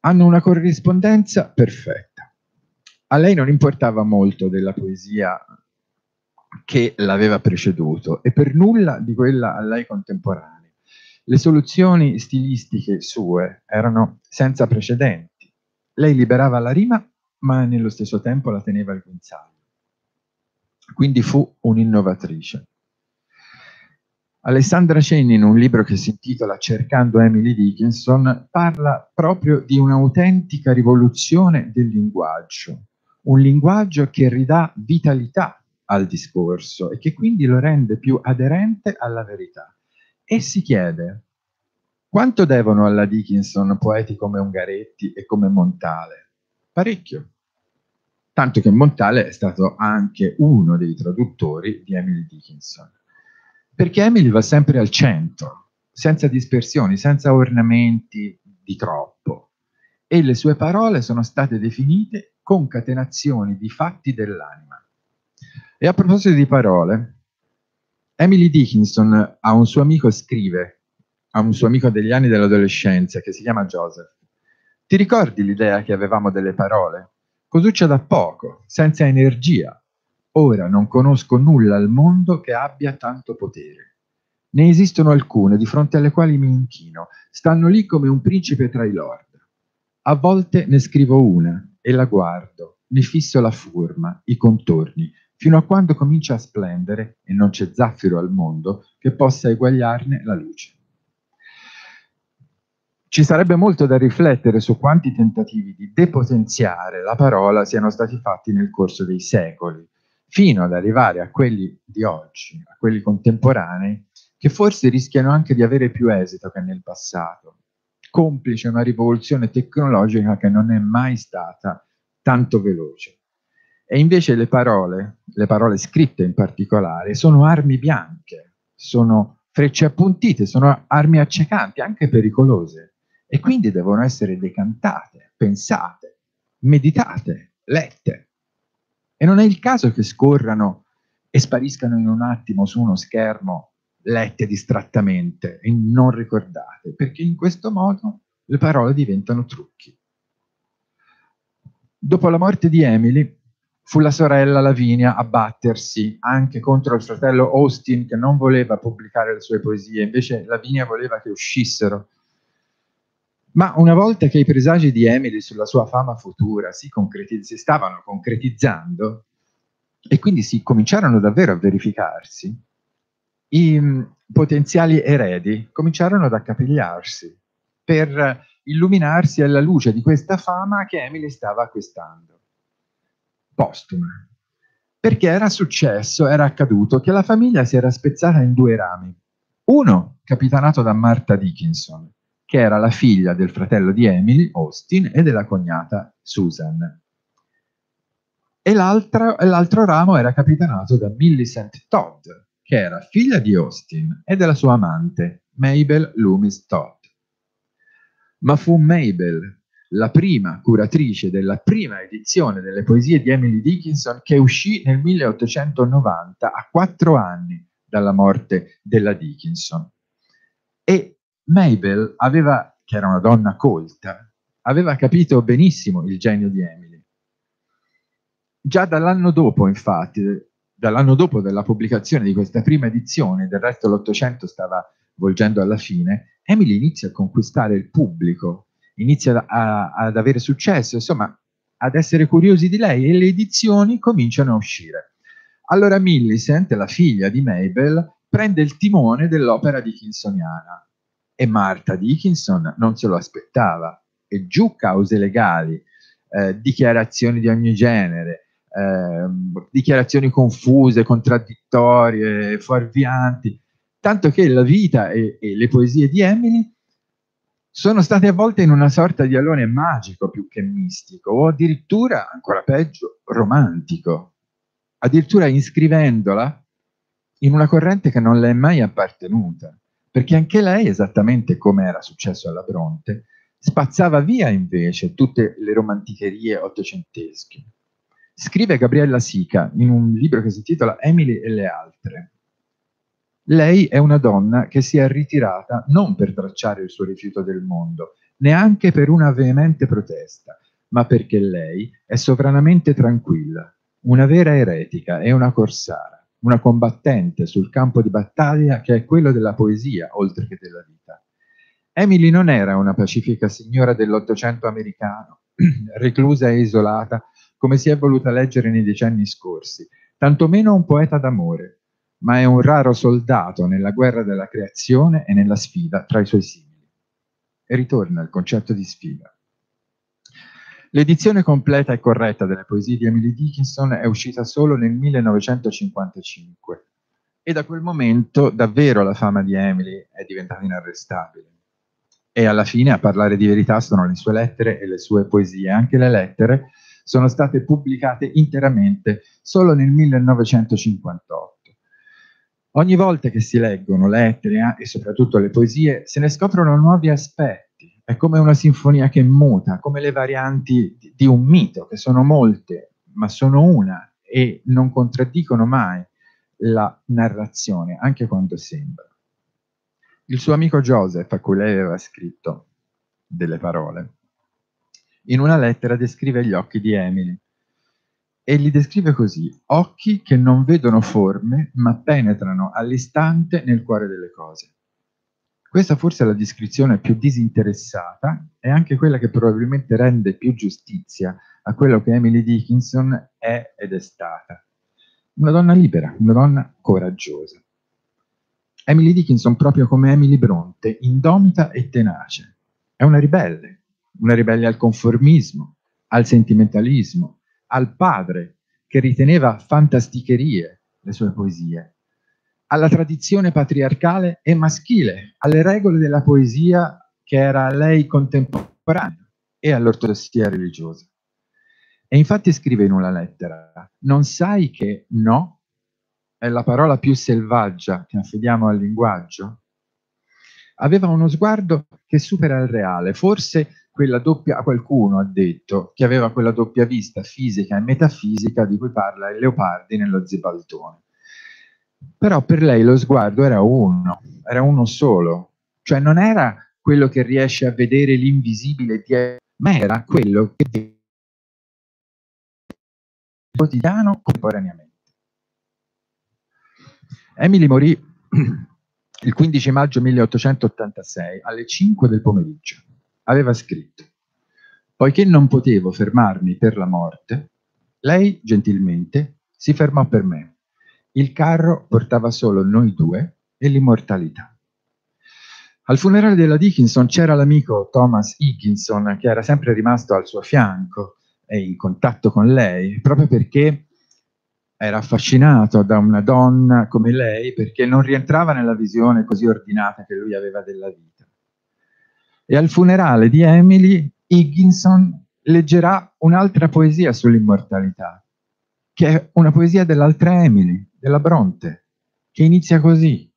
hanno una corrispondenza perfetta. A lei non importava molto della poesia che l'aveva preceduto e per nulla di quella a lei contemporanea. Le soluzioni stilistiche sue erano senza precedenti lei liberava la rima, ma nello stesso tempo la teneva al guinzaglio. Quindi fu un'innovatrice. Alessandra Cenni, in un libro che si intitola Cercando Emily Dickinson, parla proprio di un'autentica rivoluzione del linguaggio, un linguaggio che ridà vitalità al discorso e che quindi lo rende più aderente alla verità. E si chiede, quanto devono alla Dickinson poeti come Ungaretti e come Montale? Parecchio. Tanto che Montale è stato anche uno dei traduttori di Emily Dickinson. Perché Emily va sempre al centro, senza dispersioni, senza ornamenti di troppo. E le sue parole sono state definite concatenazioni di fatti dell'anima. E a proposito di parole, Emily Dickinson a un suo amico scrive a un suo amico degli anni dell'adolescenza che si chiama Joseph. Ti ricordi l'idea che avevamo delle parole? Cosuccia da poco, senza energia. Ora non conosco nulla al mondo che abbia tanto potere. Ne esistono alcune di fronte alle quali mi inchino, stanno lì come un principe tra i lord. A volte ne scrivo una e la guardo, ne fisso la forma, i contorni, fino a quando comincia a splendere, e non c'è zaffiro al mondo che possa eguagliarne la luce. Ci sarebbe molto da riflettere su quanti tentativi di depotenziare la parola siano stati fatti nel corso dei secoli, fino ad arrivare a quelli di oggi, a quelli contemporanei, che forse rischiano anche di avere più esito che nel passato, complice una rivoluzione tecnologica che non è mai stata tanto veloce. E invece le parole, le parole scritte in particolare, sono armi bianche, sono frecce appuntite, sono armi accecanti, anche pericolose e quindi devono essere decantate, pensate, meditate, lette. E non è il caso che scorrano e spariscano in un attimo su uno schermo lette distrattamente e non ricordate, perché in questo modo le parole diventano trucchi. Dopo la morte di Emily, fu la sorella Lavinia a battersi anche contro il fratello Austin che non voleva pubblicare le sue poesie, invece Lavinia voleva che uscissero ma una volta che i presagi di Emily sulla sua fama futura si, si stavano concretizzando e quindi si cominciarono davvero a verificarsi, i mm, potenziali eredi cominciarono ad accapigliarsi per illuminarsi alla luce di questa fama che Emily stava acquistando, postuma. Perché era successo, era accaduto, che la famiglia si era spezzata in due rami. Uno, capitanato da Martha Dickinson, che era la figlia del fratello di Emily, Austin, e della cognata Susan. E l'altro ramo era capitanato da Millicent Todd, che era figlia di Austin e della sua amante, Mabel Loomis Todd. Ma fu Mabel la prima curatrice della prima edizione delle poesie di Emily Dickinson che uscì nel 1890, a quattro anni dalla morte della Dickinson. E Mabel aveva, che era una donna colta, aveva capito benissimo il genio di Emily. Già dall'anno dopo, infatti, dall'anno dopo della pubblicazione di questa prima edizione, del resto l'Ottocento stava volgendo alla fine, Emily inizia a conquistare il pubblico inizia a, ad avere successo, insomma, ad essere curiosi di lei e le edizioni cominciano a uscire. Allora Millicent, la figlia di Mabel, prende il timone dell'opera dickinsoniana e Martha Dickinson non se lo aspettava. E giù cause legali, eh, dichiarazioni di ogni genere, eh, dichiarazioni confuse, contraddittorie, fuorvianti, tanto che la vita e, e le poesie di Emily sono state avvolte in una sorta di alone magico più che mistico, o addirittura, ancora peggio, romantico, addirittura iscrivendola in una corrente che non le è mai appartenuta, perché anche lei, esattamente come era successo alla Bronte, spazzava via invece tutte le romanticherie ottocentesche. Scrive Gabriella Sica in un libro che si intitola Emily e le altre. Lei è una donna che si è ritirata non per tracciare il suo rifiuto del mondo, neanche per una veemente protesta, ma perché lei è sovranamente tranquilla, una vera eretica e una corsara, una combattente sul campo di battaglia che è quello della poesia oltre che della vita. Emily non era una pacifica signora dell'Ottocento americano, reclusa e isolata, come si è voluta leggere nei decenni scorsi, tantomeno un poeta d'amore, ma è un raro soldato nella guerra della creazione e nella sfida tra i suoi simili. E ritorna il concetto di sfida. L'edizione completa e corretta delle poesie di Emily Dickinson è uscita solo nel 1955 e da quel momento davvero la fama di Emily è diventata inarrestabile. E alla fine a parlare di verità sono le sue lettere e le sue poesie. Anche le lettere sono state pubblicate interamente solo nel 1958 Ogni volta che si leggono lettere eh, e soprattutto le poesie, se ne scoprono nuovi aspetti. È come una sinfonia che muta, come le varianti di un mito, che sono molte, ma sono una e non contraddicono mai la narrazione, anche quando sembra. Il suo amico Joseph, a cui lei aveva scritto delle parole, in una lettera descrive gli occhi di Emily e li descrive così, occhi che non vedono forme ma penetrano all'istante nel cuore delle cose. Questa forse è la descrizione più disinteressata e anche quella che probabilmente rende più giustizia a quello che Emily Dickinson è ed è stata. Una donna libera, una donna coraggiosa. Emily Dickinson, proprio come Emily Bronte, indomita e tenace. È una ribelle, una ribelle al conformismo, al sentimentalismo, al padre che riteneva fantasticherie le sue poesie, alla tradizione patriarcale e maschile, alle regole della poesia che era a lei contemporanea e all'ortodossia religiosa. E infatti scrive in una lettera, non sai che no è la parola più selvaggia che affidiamo al linguaggio? Aveva uno sguardo che supera il reale, forse quella doppia, qualcuno ha detto che aveva quella doppia vista fisica e metafisica di cui parla il Leopardi nello Zibaltone. Però per lei lo sguardo era uno, era uno solo, cioè non era quello che riesce a vedere l'invisibile dietro, ma era quello che vede quotidiano contemporaneamente. Emily morì il 15 maggio 1886 alle 5 del pomeriggio aveva scritto, poiché non potevo fermarmi per la morte, lei gentilmente si fermò per me. Il carro portava solo noi due e l'immortalità. Al funerale della Dickinson c'era l'amico Thomas Higginson che era sempre rimasto al suo fianco e in contatto con lei, proprio perché era affascinato da una donna come lei, perché non rientrava nella visione così ordinata che lui aveva della vita E al funerale di Emily, Higginson leggerà un'altra poesia sull'immortalità, che è una poesia dell'altra Emily, della Bronte, che inizia così.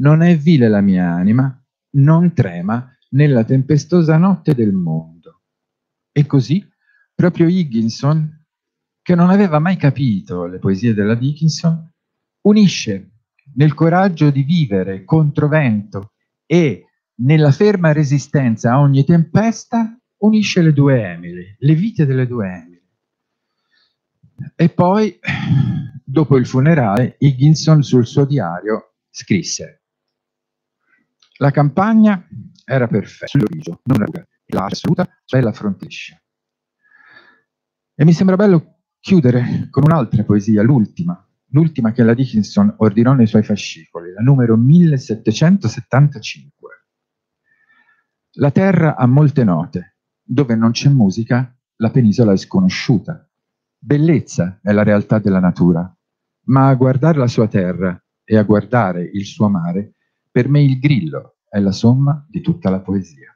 Non è vile la mia anima, non trema nella tempestosa notte del mondo. E così, proprio Higginson, che non aveva mai capito le poesie della Dickinson, unisce nel coraggio di vivere contro vento e nella ferma resistenza a ogni tempesta, unisce le due Emily, le vite delle due Emily. E poi, dopo il funerale, Higginson sul suo diario scrisse La campagna era perfetta, sull'origine, non era la assoluta, cioè la frontisce. E mi sembra bello chiudere con un'altra poesia, l'ultima, l'ultima che la Dickinson ordinò nei suoi fascicoli, la numero 1775. La terra ha molte note, dove non c'è musica, la penisola è sconosciuta. Bellezza è la realtà della natura, ma a guardare la sua terra e a guardare il suo mare, per me il grillo è la somma di tutta la poesia.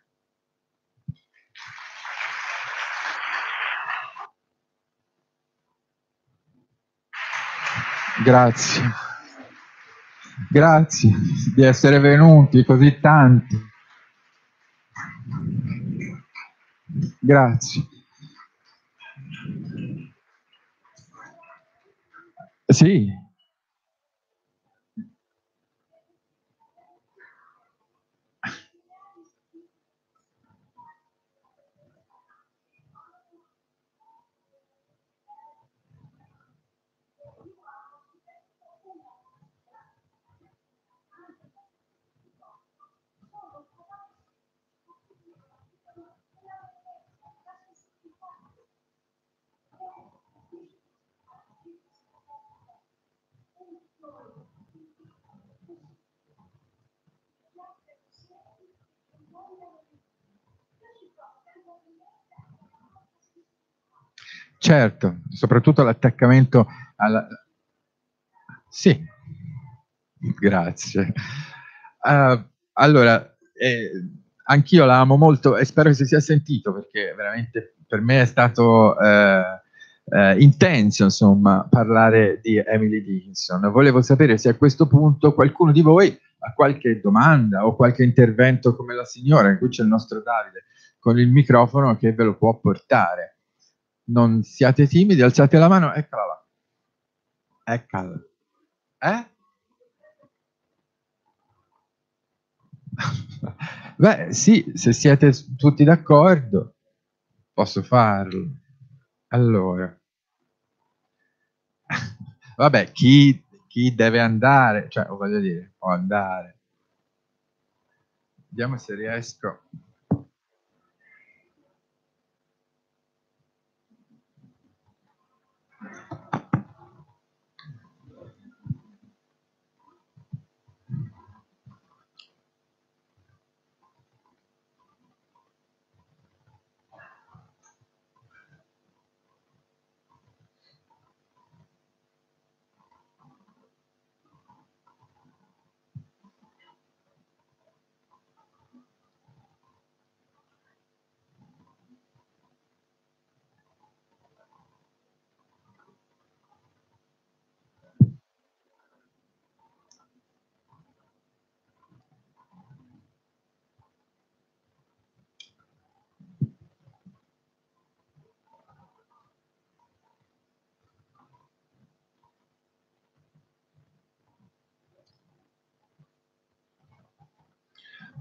Grazie. Grazie di essere venuti così tanti. Grazie. Sì, Certo, soprattutto l'attaccamento alla... Sì, grazie. Uh, allora, eh, anch'io la amo molto e spero che si sia sentito perché veramente per me è stato eh, eh, intenso, insomma, parlare di Emily Dickinson. Volevo sapere se a questo punto qualcuno di voi ha qualche domanda o qualche intervento come la signora, qui c'è il nostro Davide con il microfono che ve lo può portare non siate timidi, alzate la mano, eccola là. Eccola. Eh? Beh, sì, se siete tutti d'accordo, posso farlo. Allora. Vabbè, chi, chi deve andare, cioè, voglio dire, può andare. Vediamo se riesco.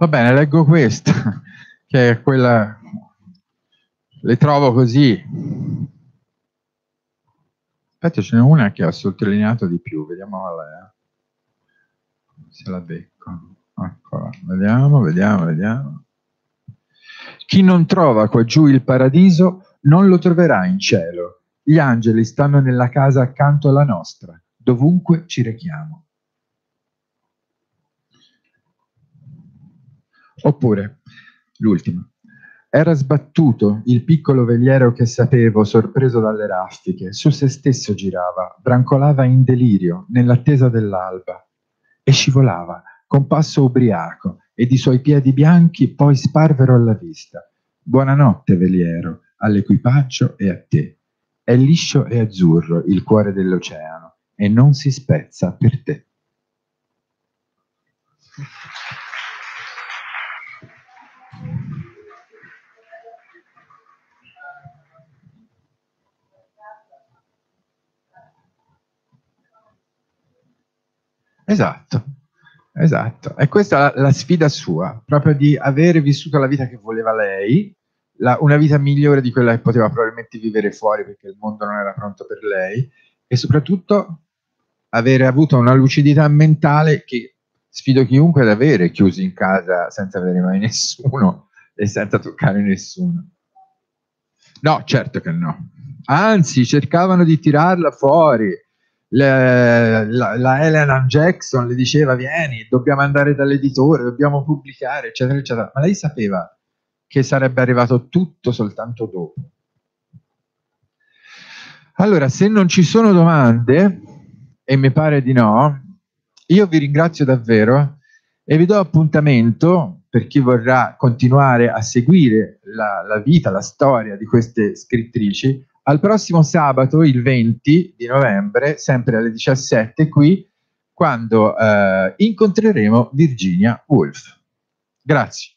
Va bene, leggo questa, che è quella... Le trovo così. Aspetta, ce n'è una che ha sottolineato di più, vediamo lei. Eh. Se la becco. Eccola. Vediamo, vediamo, vediamo. Chi non trova qua giù il paradiso non lo troverà in cielo. Gli angeli stanno nella casa accanto alla nostra, dovunque ci rechiamo. Oppure, l'ultima, era sbattuto il piccolo veliero che sapevo, sorpreso dalle raffiche, su se stesso girava, brancolava in delirio, nell'attesa dell'alba, e scivolava, con passo ubriaco, ed i suoi piedi bianchi poi sparvero alla vista. Buonanotte, veliero, all'equipaggio e a te. È liscio e azzurro il cuore dell'oceano e non si spezza per te. Esatto, esatto. E questa è la, sfida sua, proprio di avere vissuto la vita che voleva lei, la, una vita migliore di quella che poteva probabilmente vivere fuori perché il mondo non era pronto per lei e soprattutto avere avuto una lucidità mentale che sfido chiunque ad avere chiusi in casa senza vedere mai nessuno e senza toccare nessuno. No, certo che no. Anzi, cercavano di tirarla fuori le, la, la Elena Jackson le diceva vieni, dobbiamo andare dall'editore, dobbiamo pubblicare, eccetera, eccetera. Ma lei sapeva che sarebbe arrivato tutto soltanto dopo. Allora, se non ci sono domande, e mi pare di no, io vi ringrazio davvero e vi do appuntamento per chi vorrà continuare a seguire la, la vita, la storia di queste scrittrici al prossimo sabato, il 20 di novembre, sempre alle 17 qui, quando eh, incontreremo Virginia Woolf. Grazie.